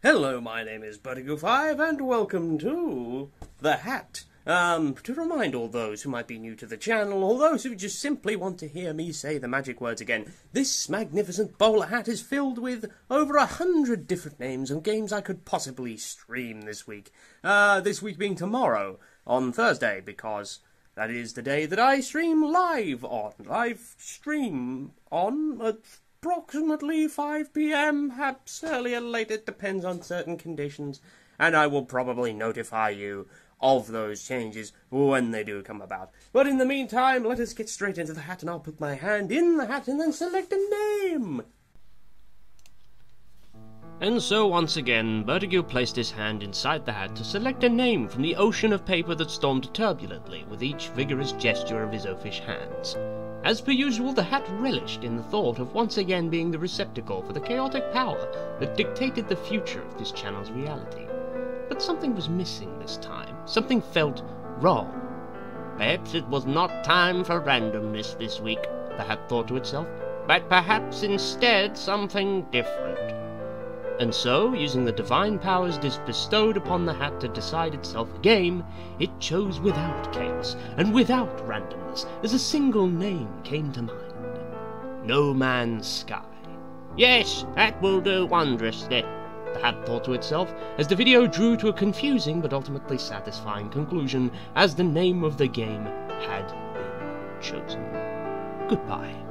Hello, my name is Bertegue5, and welcome to The Hat. Um, to remind all those who might be new to the channel, or those who just simply want to hear me say the magic words again, this magnificent bowler hat is filled with over a hundred different names of games I could possibly stream this week. Uh, this week being tomorrow, on Thursday, because that is the day that I stream live on. Live stream on approximately 5 p.m., perhaps earlier, late, it depends on certain conditions, and I will probably notify you of those changes when they do come about. But in the meantime, let us get straight into the hat, and I'll put my hand in the hat and then select a name. And so once again, Bertegue placed his hand inside the hat to select a name from the ocean of paper that stormed turbulently with each vigorous gesture of his oafish hands. As per usual, the hat relished in the thought of once again being the receptacle for the chaotic power that dictated the future of this channel's reality. But something was missing this time. Something felt wrong. Perhaps it was not time for randomness this week, the hat thought to itself, but perhaps instead something different. And so, using the divine powers bestowed upon the hat to decide itself a game, it chose without chaos and without randomness, as a single name came to mind. No Man's Sky. Yes, that will do wondrously, the hat thought to itself, as the video drew to a confusing but ultimately satisfying conclusion as the name of the game had been chosen. Goodbye.